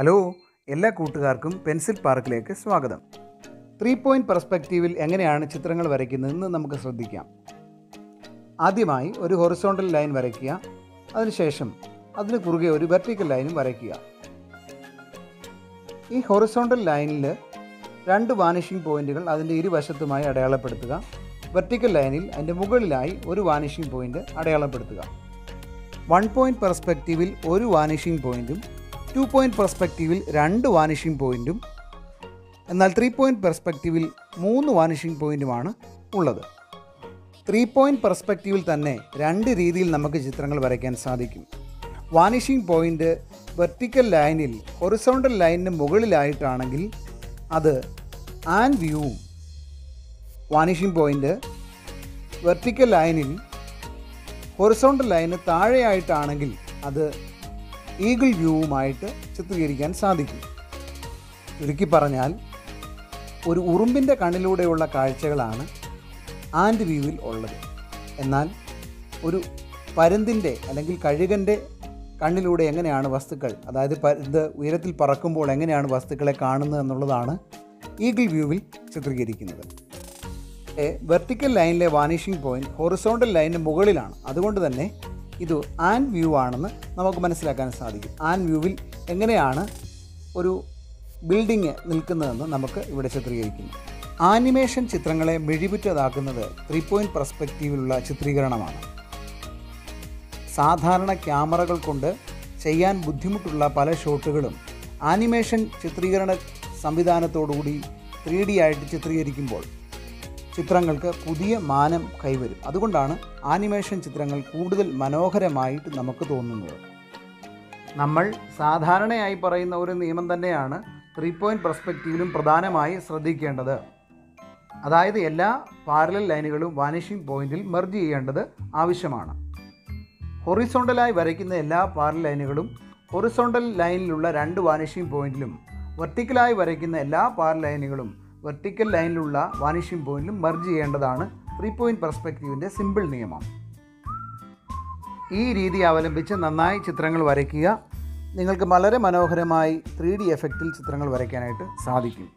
Hello എല്ലാ കൂട്ടുകാർക്കും pencil പാർക്കിലേക്ക് സ്വാഗതം. ത്രീ പോയിന്റ് പെർസ്പെക്റ്റീവിൽ എങ്ങനെയാണ് ചിത്രങ്ങൾ വരയ്ക്കുന്നതെന്ന് നമുക്ക് ശ്രദ്ധിക്കാം. ആദ്യമായി ഒരു ഹൊറിസോണ്ടൽ ലൈൻ വരയ്ക്കുക. അതിനുശേഷം അതിന് കുറുകെ ഒരു വെർട്ടിക്കൽ ലൈനും വരയ്ക്കുക. ഈ ഹൊറിസോണ്ടൽ ലൈനിൽ രണ്ട് വാനിഷിംഗ് പോയിന്റുകൾ അതിന്റെ ഇരുവശത്തുമായി അടയാളപ്പെടുത്തുക. വെർട്ടിക്കൽ ലൈനിൽ അതിന്റെ മുകളിലായി ഒരു വാനിഷിംഗ് പോയിന്റ് അടയാളപ്പെടുത്തുക. വൺ പോയിന്റ് പെർസ്പെക്റ്റീവിൽ ഒരു വാനിഷിംഗ് പോയിന്റും ടു പോയിന്റ് പെർസ്പെക്റ്റീവിൽ രണ്ട് വാനിഷിംഗ് പോയിന്റും എന്നാൽ ത്രീ പോയിന്റ് പെർസ്പെക്റ്റീവിൽ മൂന്ന് വാനിഷിംഗ് പോയിന്റുമാണ് ഉള്ളത്. ത്രീ പോയിന്റ് പെർസ്പെക്റ്റീവിൽ തന്നെ രണ്ട് രീതിയിൽ നമുക്ക് ചിത്രങ്ങൾ വരയ്ക്കാൻ സാധിക്കും. വാനിഷിംഗ് പോയിന്റ് വെർട്ടിക്കൽ ലൈനിൽ ഹൊറിസോണ്ടൽ ലൈനിന് മുകളിലായിട്ടാണെങ്കിൽ അത് ആൻ വ്യൂവും വാനിഷിംഗ് പോയിന്റ് വെർട്ടിക്കൽ ലൈനിൽ ഹൊറിസോണ്ടൽ ലൈന് താഴെയായിട്ടാണെങ്കിൽ അത് ഈഗിൾ വ്യൂവുമായിട്ട് ചിത്രീകരിക്കാൻ സാധിക്കും. ചുരുക്കി പറഞ്ഞാൽ ഒരു ഉറുമ്പിന്റെ കണ്ണിലൂടെയുള്ള കാഴ്ചകളാണ് ആൻഡ് വ്യൂവിൽ ഉള്ളത്. എന്നാൽ ഒരു പരുന്തിന്റെ അല്ലെങ്കിൽ കഴുകന്റെ കണ്ണിലൂടെ എങ്ങനെയാണ് വസ്തുക്കൾ അതായത് പരുന്ത് ഉയരത്തിൽ പറക്കുമ്പോൾ എങ്ങനെയാണ് വസ്തുക്കളെ കാണുന്നത് എന്നുള്ളതാണ് ഈഗിൾ വ്യൂവിൽ ചിത്രീകരിക്കുന്നത്. വെർട്ടിക്കൽ ലൈനിലെ വാനിഷിംഗ് പോയിന്റ് ഹൊറിസോണ്ടൽ ലൈനിന് മുകളിലാണ്. അതുകൊണ്ട് തന്നെ ഇത് ആൻ വ്യൂ ആണെന്ന് നമുക്ക് മനസ്സിലാക്കാൻ സാധിക്കും. ആൻ വ്യൂവിൽ എങ്ങനെയാണ് ഒരു ബിൽഡിങ് നിൽക്കുന്നതെന്ന് നമുക്ക് ഇവിടെ ചിത്രീകരിക്കുന്നു. ആനിമേഷൻ ചിത്രങ്ങളെ മിഴിപുറ്റതാക്കുന്നത് ത്രീ പോയിന്റ് പെർസ്പെക്റ്റീവിലുള്ള ചിത്രീകരണമാണ്. സാധാരണ ക്യാമറകൾ കൊണ്ട് ചെയ്യാൻ ബുദ്ധിമുട്ടുള്ള പല ഷോട്ടുകളും ആനിമേഷൻ ചിത്രീകരണ സംവിധാനത്തോടുകൂടി ത്രീ ഡി ആയിട്ട് ചിത്രീകരിക്കുമ്പോൾ ചിത്രങ്ങൾക്ക് പുതിയ മാനം കൈവരും. അതുകൊണ്ടാണ് ആനിമേഷൻ ചിത്രങ്ങൾ കൂടുതൽ മനോഹരമായിട്ട് നമുക്ക് തോന്നുന്നത്. നമ്മൾ സാധാരണയായി പറയുന്ന ഒരു നിയമം തന്നെയാണ് ത്രീ പോയിന്റ് പെർസ്പെക്റ്റീവിലും പ്രധാനമായി ശ്രദ്ധിക്കേണ്ടത്. അതായത് എല്ലാ പാരലൽ ലൈനുകളും വാനിഷിംഗ് പോയിന്റിൽ മെർജ് ചെയ്യേണ്ടത് ആവശ്യമാണ്. ഹൊറിസോണ്ടലായി വരയ്ക്കുന്ന എല്ലാ പാരലൽ ലൈനുകളും ഹൊറിസോണ്ടൽ ലൈനിലുള്ള രണ്ട് വാനിഷിംഗ് പോയിന്റിലും വെർട്ടിക്കലായി വരയ്ക്കുന്ന എല്ലാ പാരൽ ലൈനുകളും വെർട്ടിക്കൽ ലൈനിലുള്ള വാനിഷിംഗ് പോയിന്റിലും മെർജ് ചെയ്യേണ്ടതാണ് ത്രീ പോയിന്റ് പെർസ്പെക്റ്റീവിന്റെ സിമ്പിൾ നിയമം. ഈ രീതി അവലംബിച്ച് നന്നായി ചിത്രങ്ങൾ വരയ്ക്കുക. നിങ്ങൾക്ക് വളരെ മനോഹരമായി ത്രീ ഡി എഫക്റ്റിൽ ചിത്രങ്ങൾ വരയ്ക്കാനായിട്ട് സാധിക്കും.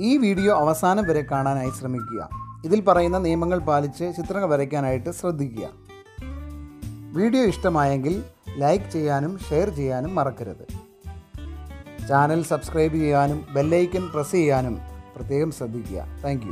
ഈ വീഡിയോ അവസാനം വരെ കാണാനായി ശ്രമിക്കുക. ഇതിൽ പറയുന്ന നിയമങ്ങൾ പാലിച്ച് ചിത്രങ്ങൾ വരയ്ക്കാനായിട്ട് ശ്രദ്ധിക്കുക. വീഡിയോ ഇഷ്ടമായെങ്കിൽ ലൈക്ക് ചെയ്യാനും ഷെയർ ചെയ്യാനും മറക്കരുത്. ചാനൽ സബ്സ്ക്രൈബ് ചെയ്യാനും ബെല്ലൈക്കൻ പ്രസ് ചെയ്യാനും പ്രത്യേകം ശ്രദ്ധിക്കുക. താങ്ക്